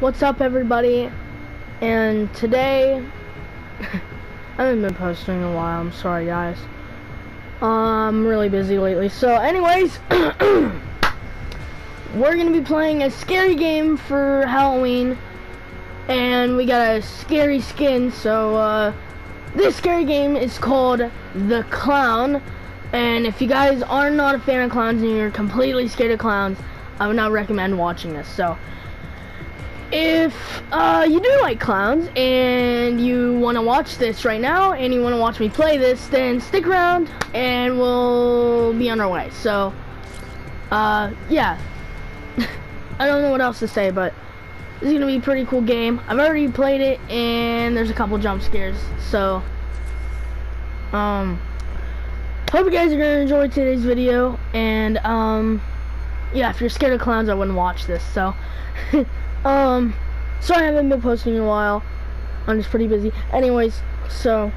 What's up everybody? And today I haven't been posting in a while, I'm sorry guys. I'm really busy lately. So anyways we're gonna be playing a scary game for Halloween and we got a scary skin so uh, this scary game is called The Clown and if you guys are not a fan of clowns and you're completely scared of clowns I would not recommend watching this so if uh, you do like clowns and you want to watch this right now and you want to watch me play this, then stick around and we'll be on our way. So, uh, yeah. I don't know what else to say, but this is going to be a pretty cool game. I've already played it and there's a couple jump scares. So, um, hope you guys are going to enjoy today's video. And, um, yeah, if you're scared of clowns, I wouldn't watch this. So, Um, sorry I haven't been posting in a while. I'm just pretty busy. Anyways, so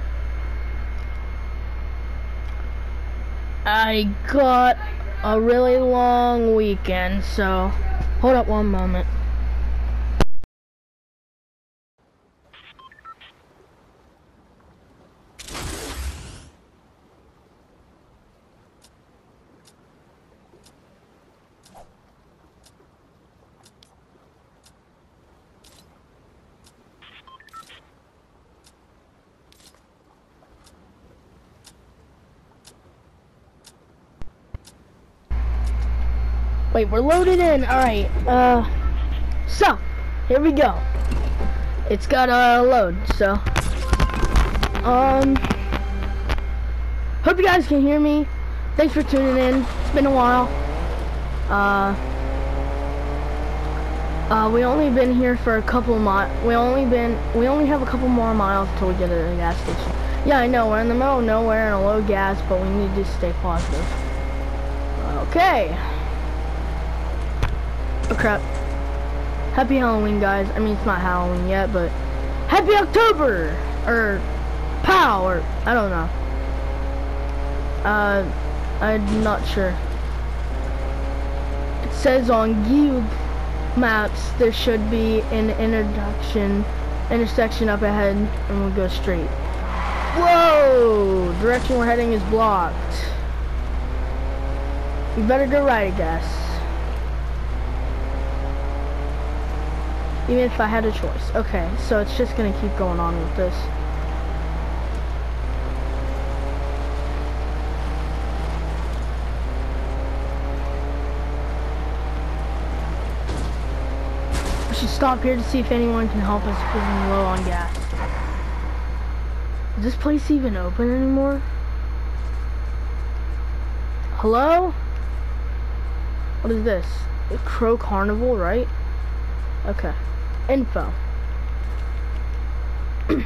I got a really long weekend, so hold up one moment. Wait, we're loaded in. Alright, uh, so, here we go. It's got a load, so. Um, hope you guys can hear me. Thanks for tuning in. It's been a while. Uh, uh, we only been here for a couple miles. We only been, we only have a couple more miles until we get to the gas station. Yeah, I know, we're in the middle of nowhere and a low gas, but we need to stay positive. Okay. Oh crap. Happy Halloween, guys. I mean, it's not Halloween yet, but Happy October! Or POW, or I don't know. Uh, I'm not sure. It says on Google Maps there should be an introduction, intersection up ahead, and we'll go straight. Whoa! Direction we're heading is blocked. We better go right, I guess. Even if I had a choice. Okay, so it's just gonna keep going on with this. We should stop here to see if anyone can help us we're low on gas. Is this place even open anymore? Hello? What is this? A Crow Carnival, right? Okay. Info.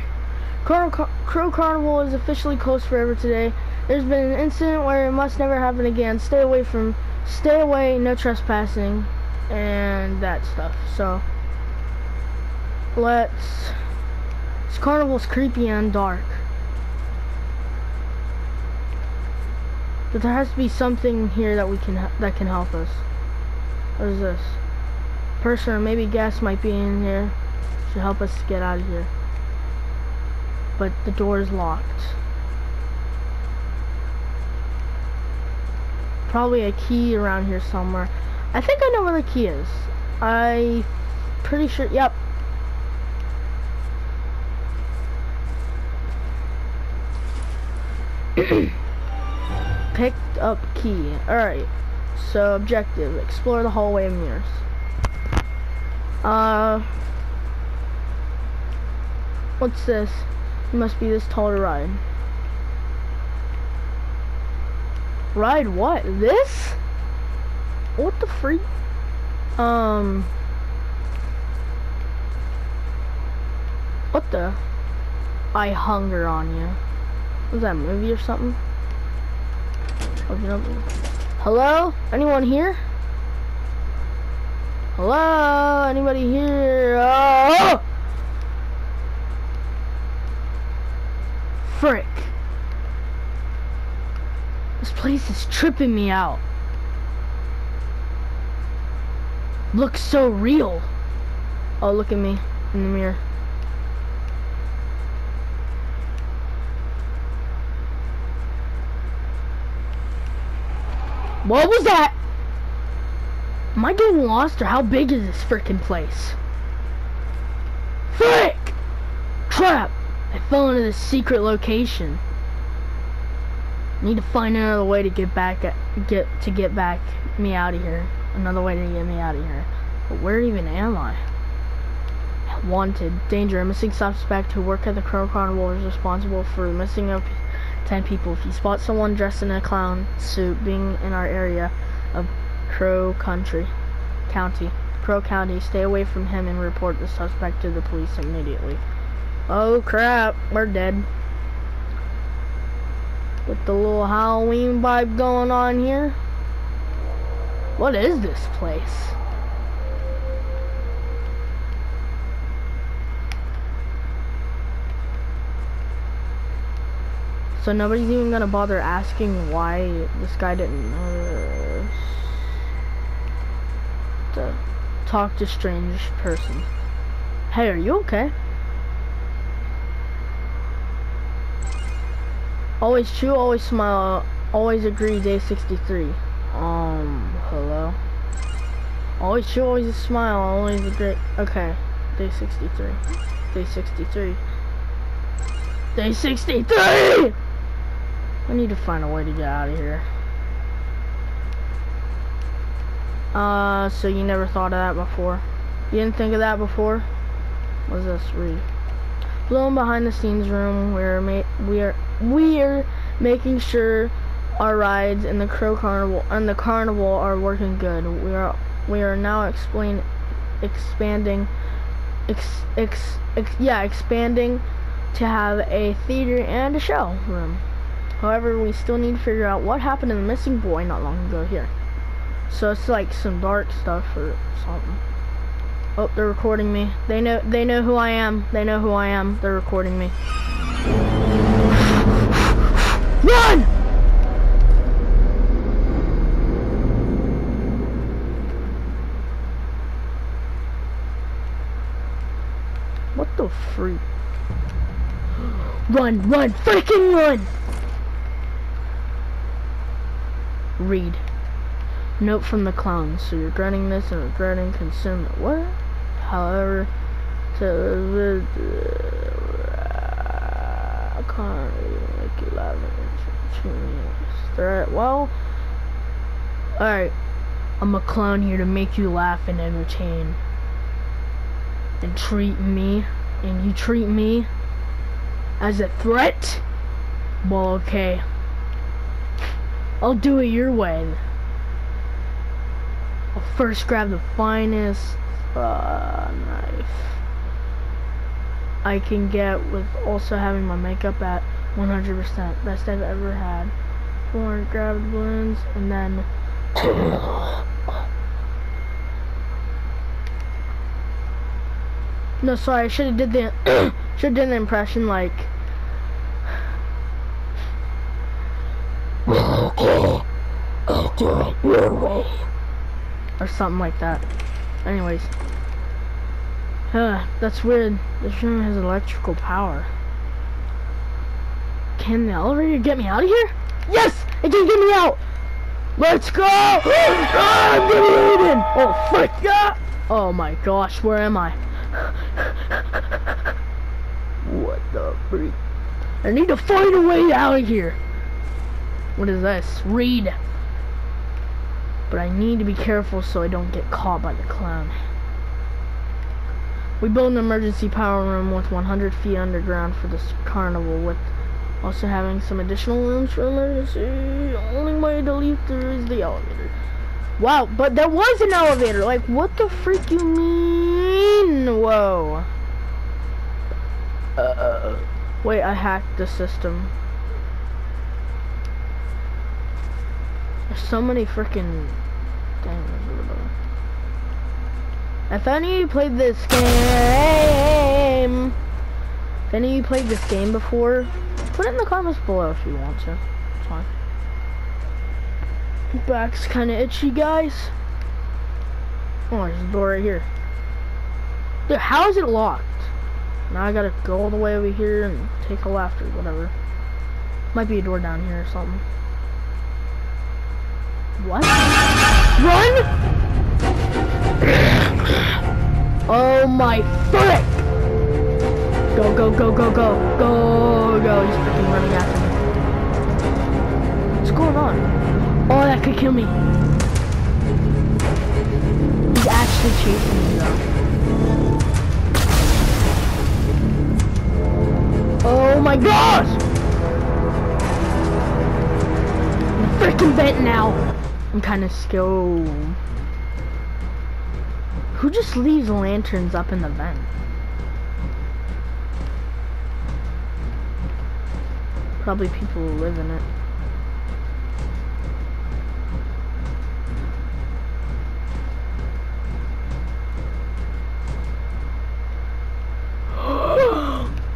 Crow, Car Crow Carnival is officially closed forever today. There's been an incident where it must never happen again. Stay away from, stay away, no trespassing, and that stuff. So, let's, this carnival's creepy and dark. But there has to be something here that we can, that can help us. What is this? Person or maybe gas might be in here to help us get out of here. But the door is locked. Probably a key around here somewhere. I think I know where the key is. I pretty sure, yep. Picked up key. Alright. So objective, explore the hallway of mirrors. Uh, what's this? Must be this tall to ride. Ride what? This? What the freak? Um. What the? I hunger on you. Was that a movie or something? Hello? Anyone here? Hello? Anybody here? Uh, oh! Frick. This place is tripping me out. Looks so real. Oh, look at me in the mirror. What was that? Am I getting lost or how big is this freaking place? Frick! Trap! I fell into this secret location. Need to find another way to get back at, get to get back me out of here. Another way to get me out of here. But where even am I? Wanted. Danger. A missing suspect who work at the Crow Carnival is responsible for missing up 10 people. If you spot someone dressed in a clown suit being in our area of Crow Country, County, Crow County, stay away from him and report the suspect to the police immediately. Oh crap, we're dead. With the little Halloween vibe going on here. What is this place? So nobody's even gonna bother asking why this guy didn't uh, to talk to strange person. Hey, are you okay? Always chew, always smile, always agree, day 63. Um, hello? Always chew, always smile, always agree. Okay, day 63. Day 63. Day 63! I need to find a way to get out of here. Uh, so you never thought of that before? You didn't think of that before? What's this read? Blown behind the scenes room, we're ma we are we are making sure our rides in the Crow Carnival and the Carnival are working good. We are we are now explain expanding ex, ex, ex yeah expanding to have a theater and a show room. However, we still need to figure out what happened to the missing boy not long ago here. So it's like some dark stuff or something. Oh, they're recording me. They know they know who I am. They know who I am. They're recording me. Run! What the freak? Run, run, freaking run! Read. Note from the clown. So you're regretting this and regretting consuming what? However, to I can't make you laugh threat. Well, alright. I'm a clown here to make you laugh and entertain. And treat me, and you treat me as a threat? Well, okay. I'll do it your way. I'll first grab the finest uh, knife I can get with also having my makeup at 100% best I've ever had. Four grabbed balloons and then No, sorry, I should have did the should have done the impression like Or something like that. Anyways. Uh, that's weird. This room has electrical power. Can the elevator get me out of here? Yes! It can get me out! Let's go! ah, I'm getting! Oh, frick! Yeah! Oh my gosh, where am I? what the freak? I need to find a way out of here. What is this? Read. But I need to be careful so I don't get caught by the clown. We built an emergency power room with 100 feet underground for this carnival with also having some additional rooms for emergency. Only way to leave through is the elevator. Wow, but there was an elevator. Like, what the freak you mean? Whoa. Uh, wait, I hacked the system. There's so many freaking If any of you played this game, if any of you played this game before, put it in the comments below if you want to. It's fine. Back's kind of itchy, guys. Oh, there's a door right here. Dude, how is it locked? Now I gotta go all the way over here and take a left or whatever. Might be a door down here or something. What? Run! oh my frick! Go, go, go, go, go, go, go. He's freaking running after me. What's going on? Oh, that could kill me. He's actually chasing me though. Oh my gosh! I'm freaking vent now. I'm kind of scared. Who just leaves lanterns up in the vent? Probably people who live in it.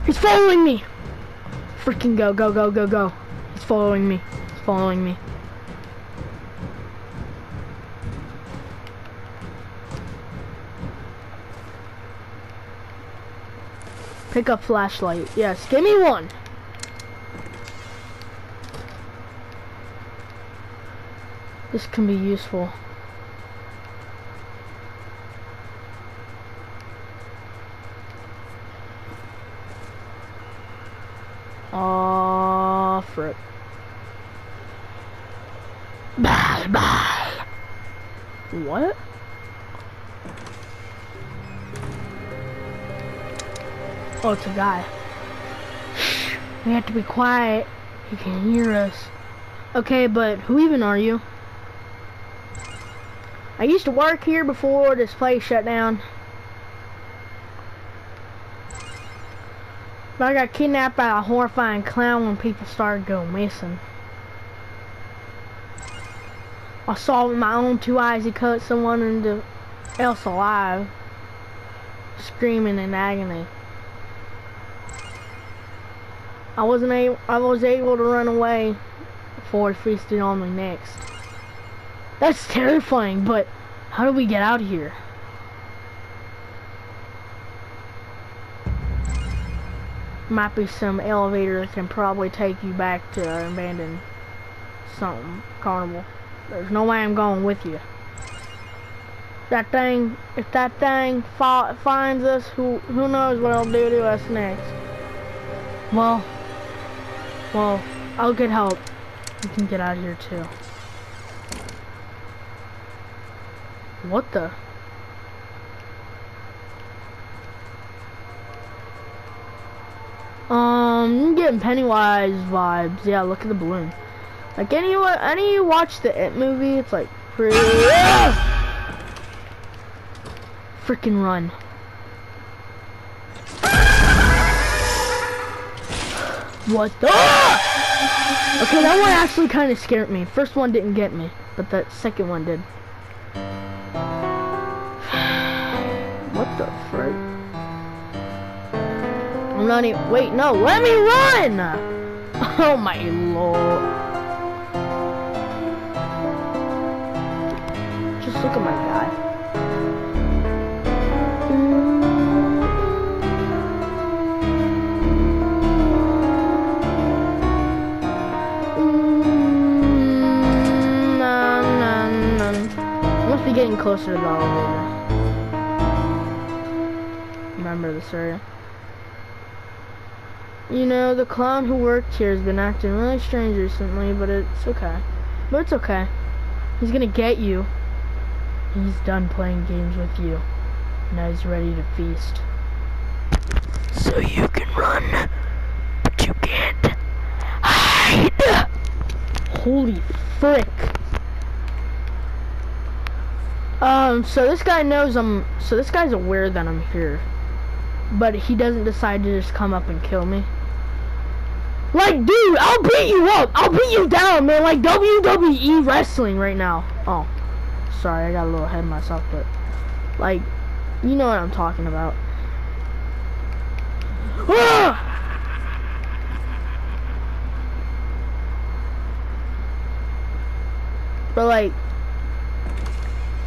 He's following me! Freaking go, go, go, go, go. He's following me. He's following me. Pick up flashlight. Yes, give me one. This can be useful. Oh, frick. Bye, bye. What? Oh, it's a guy. We have to be quiet. He can hear us. Okay, but who even are you? I used to work here before this place shut down. But I got kidnapped by a horrifying clown when people started going missing. I saw with my own two eyes he cut someone into else alive, screaming in agony. I wasn't able, I was able to run away before he feasted on me next. That's terrifying, but how do we get out of here? Might be some elevator that can probably take you back to an abandoned something carnival. There's no way I'm going with you. That thing, if that thing finds us, who who knows what it'll do to us next. Well, well, I'll get help. We can get out of here too. What the? Um, I'm getting Pennywise vibes. Yeah, look at the balloon. Like any any you watch the It movie? It's like. Freaking run. What the? Ah! Okay, that one actually kind of scared me. First one didn't get me, but that second one did. what the frick? I'm not even. Wait, no, let me run! Oh my lord. Just look at my closer to the elevator. Remember this area. You know, the clown who worked here has been acting really strange recently, but it's okay. But it's okay. He's gonna get you. He's done playing games with you. Now he's ready to feast. So you can run, but you can't hide. Holy frick. Um, so this guy knows I'm, so this guy's aware that I'm here. But he doesn't decide to just come up and kill me. Like, dude, I'll beat you up. I'll beat you down, man. Like WWE wrestling right now. Oh, sorry, I got a little ahead of myself, but like, you know what I'm talking about. Ah! But like,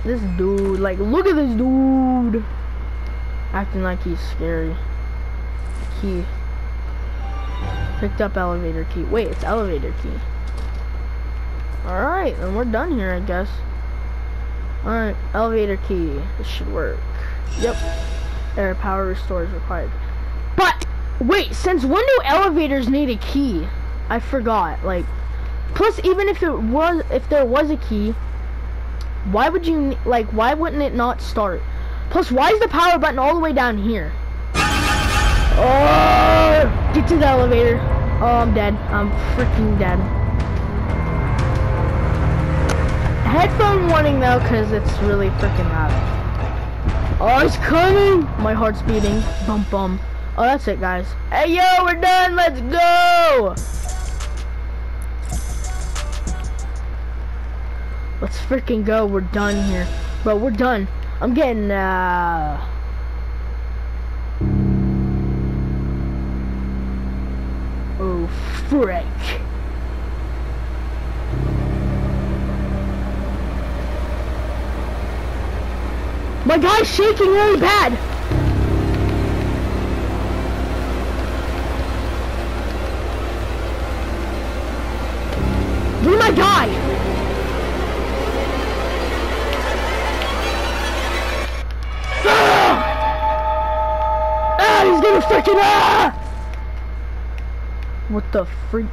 this dude, like, look at this dude. Acting like he's scary. Key. Picked up elevator key. Wait, it's elevator key. Alright, then we're done here, I guess. Alright, elevator key. This should work. Yep. Air power restore is required. But, wait, since when do elevators need a key? I forgot, like, plus even if it was, if there was a key, why would you, like, why wouldn't it not start? Plus, why is the power button all the way down here? Oh, get to the elevator. Oh, I'm dead. I'm freaking dead. Headphone warning though, because it's really freaking loud. Oh, he's coming! My heart's beating. Bum bum. Oh, that's it, guys. Hey, yo, we're done. Let's go! Let's freaking go. We're done here. Bro, we're done. I'm getting, uh... Oh, frick. My guy's shaking really bad. Look my guy. Freaking ah! What the freak?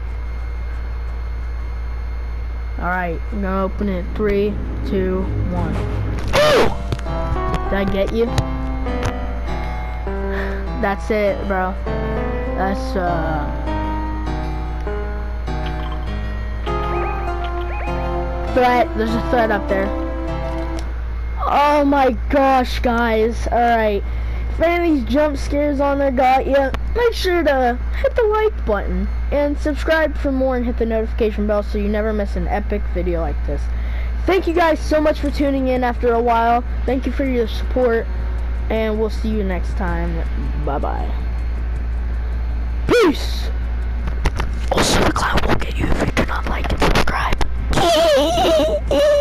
Alright, I'm gonna open it. Three, two, one. Did I get you? That's it, bro. That's, uh... Threat. There's a threat up there. Oh my gosh, guys. Alright. If these jump scares on there got you, make sure to hit the like button and subscribe for more and hit the notification bell so you never miss an epic video like this. Thank you guys so much for tuning in after a while. Thank you for your support and we'll see you next time. Bye-bye. Peace! Also, the clown will get you if you do not like and subscribe.